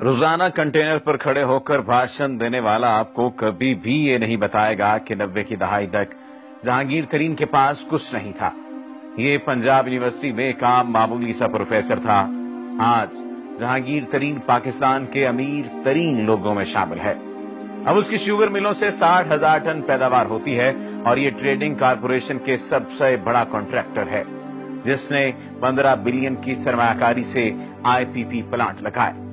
روزانہ کنٹینر پر کھڑے ہو کر بھاشن دینے والا آپ کو کبھی بھی یہ نہیں بتائے گا کہ نوے کی دہائی تک جہانگیر ترین کے پاس کچھ نہیں تھا۔ یہ پنجاب یونیورسٹی میں ایک عام معمولی سا پروفیسر تھا۔ آج جہانگیر ترین پاکستان کے امیر ترین لوگوں میں شامل ہے۔ اب اس کی شوگر ملوں سے ساٹھ ہزار ٹن پیداوار ہوتی ہے اور یہ ٹریڈنگ کارپوریشن کے سب سے بڑا کانٹریکٹر ہے، جس نے پندرہ بلین کی سرمایہ کاری سے آئی پی پی پلانٹ لگائے۔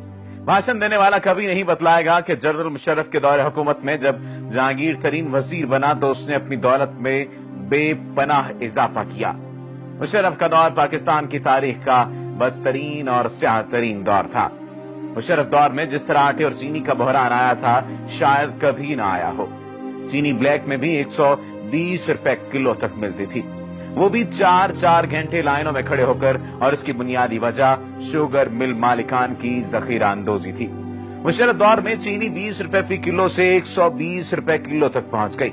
بھاشن دینے والا کبھی نہیں بتلائے گا کہ جنرل مشرف کے دور حکومت میں جب جہانگیر ترین وزیر بنا تو اس نے اپنی دولت میں بے پناہ اضافہ کیا۔ مشرف کا دور پاکستان کی تاریخ کا بدترین اور سیاہ ترین دور تھا۔ مشرف دور میں جس طرح آٹے اور چینی کا بحران آیا تھا، شاید کبھی نہ آیا ہو۔ چینی بلیک میں بھی ایک سو بیس روپے کلو تک ملتی تھی۔ وہ بھی چار چار گھنٹے لائنوں میں کھڑے ہو کر اور اس کی بنیادی وجہ شوگر مل مالکان کی ذخیرہ اندوزی تھی۔ مشرف دور میں چینی بیس روپے فی کلو سے ایک سو بیس روپے کلو تک پہنچ گئی۔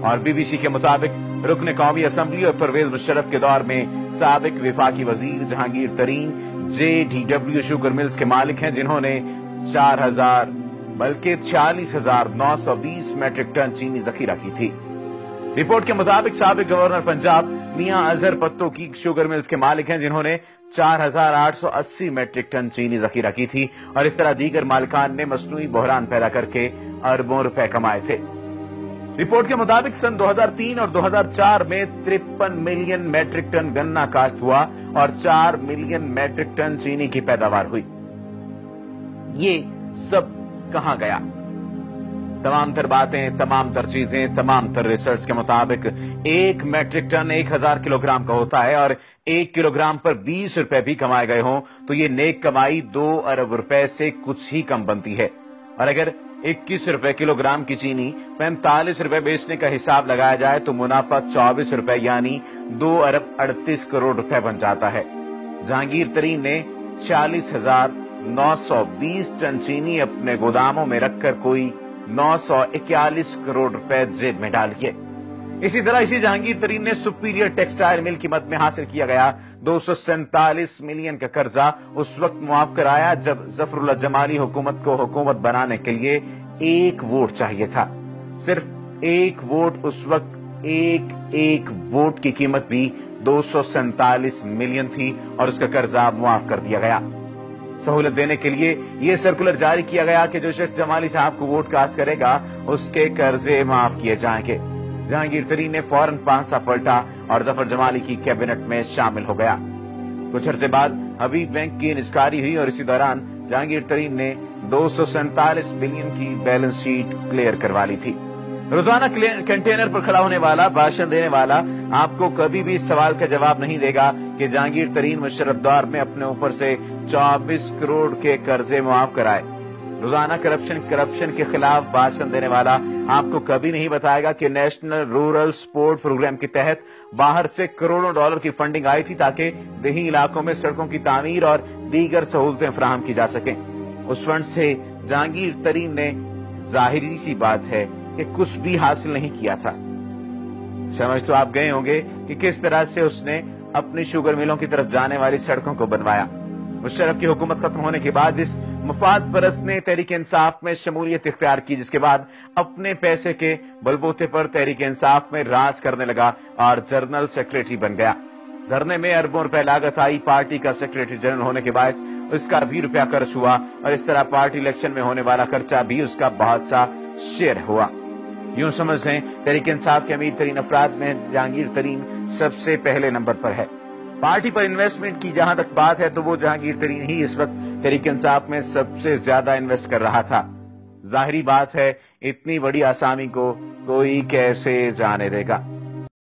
اور بی بی سی کے مطابق رکن قومی اسمبلی اور پرویز مشرف کے دور میں سابق وفاقی وزیر Jahangir Tareen J D W sugar mills کے مالک ہیں جنہوں نے چار ہزار بلکہ چھیالیس ہزار نو سو بیس میٹرک ٹن چینی ذخیرہ کی تھی۔ رپورٹ کے مطابق سابق گورنر پنجاب میاں اظہر پتوں کی شوگر ملز کے مالک ہیں جنہوں نے چار ہزار آٹھ سو اسی میٹرک ٹن چینی ذخیرہ کی تھی اور اس طرح دیگر مالکان نے مصنوعی بحران پیدا کر کے اربوں روپے کمائے تھے۔ رپورٹ کے مطابق سن دو ہزار تین اور دو ہزار چار میں ترپن ملین میٹرک ٹن گنا کاشت ہوا اور چار ملین میٹرک ٹن چینی کی پیداوار ہوئی۔ یہ سب کہاں گیا؟ تمام تر باتیں، تمام تر چیزیں، تمام تر ریسرچ کے مطابق ایک میٹرک ٹن ایک ہزار کلو گرام کا ہوتا ہے اور ایک کلو گرام پر بیس روپے بھی کمائے گئے ہوں تو یہ نیک کمائی دو ارب روپے سے کچھ ہی کم بنتی ہے۔ اور اگر اکیس روپے کلو گرام کی چینی پینتالیس روپے بیچنے کا حساب لگایا جائے تو منافع چوبیس روپے یعنی دو ارب اڑتیس کروڑ روپے بن جاتا ہے۔ جہانگیر ترین نے چالیس ہزار نو سو بیس ٹن چینی اپنے گوداموں میں رکھ کر کوئی نو سو اکیالیس کروڑ روپے جیب میں ڈالیے اسی طرح اسی جہانگیر ترین نے سپیریئر ٹیکسٹائل مل کی مد میں حاصل کیا گیا۔ دو سو سینتالیس ملین کا قرضہ اس وقت معاف کرایا جب ظفر اللہ جمالی حکومت کو حکومت بنانے کے لیے ایک ووٹ چاہیے تھا۔ صرف ایک ووٹ اس وقت، ایک ایک ووٹ کی قیمت بھی دو سو سینتالیس ملین تھی اور اس کا قرضہ معاف کر دیا گیا۔ سہولت دینے کے لیے یہ سرکولر جاری کیا گیا کہ جو شخص جمالی صاحب کو ووٹ کاسٹ کرے گا، اس کے قرضے معاف کیے جائیں گے۔ جہانگیر ترین نے فوراً پانسا پلٹا اور ظفر جمالی کی کیبنٹ میں شامل ہو گیا۔ کچھ عرصے بعد حبیب بینک کی نسکاری ہوئی اور اسی دوران جہانگیر ترین نے دو سو سینتالیس بلین کی بیلنس شیٹ کلیئر کروا لی تھی۔ روزانہ کنٹینر پر کھڑا ہونے والا بھاشن دینے والا، آپ کو کبھی بھی سوال کا جواب نہیں دے گا کہ جہانگیر ترین مشرف دور میں اپنے اوپر سے چوبیس کروڑ کے قرضے معاف کرائے۔ روزانہ کرپشن کرپشن کے خلاف بھاشن دینے والا آپ کو کبھی نہیں بتائے گا کہ نیشنل رورل سپورٹ پروگرام کے تحت باہر سے کروڑوں ڈالر کی فنڈنگ آئی تھی تاکہ دیہی علاقوں میں سڑکوں کی تعمیر اور دیگر سہولتیں فراہم کی جا سکیں۔ اس فنڈ سے جہانگیر ترین نے ظاہری سی بات ہے۔ کہ کچھ بھی حاصل نہیں کیا تھا۔ سمجھ تو آپ گئے ہوں گے کہ کس طرح سے اس نے اپنی شوگر ملوں کی طرف جانے والی سڑکوں کو بنوایا۔ مشرف کی حکومت ختم ہونے کے بعد اس مفاد پرست نے تحریک انصاف میں شمولیت اختیار کی، جس کے بعد اپنے پیسے کے بلبوتے پر تحریک انصاف میں راز کرنے لگا اور جرنل سیکریٹری بن گیا۔ دھرنے میں اربوں روپے لاگت آئی، پارٹی کا سیکریٹری جنرل ہونے کے باعث اس کا بھی روپیہ خرچ ہوا اور اس طرح پارٹی الیکشن میں ہونے والا خرچہ بھی اس کا بہت سا شیئر ہوا۔ یوں سمجھ لیں تحریک انصاف کے امیر ترین افراد میں جہانگیر ترین سب سے پہلے نمبر پر ہے۔ پارٹی پر انویسٹمنٹ کی جہاں تک بات ہے تو وہ جہانگیر ترین ہی اس وقت تحریک انصاف میں سب سے زیادہ انویسٹ کر رہا تھا۔ ظاہری بات ہے، اتنی بڑی آسامی کو کوئی کیسے جانے دے گا؟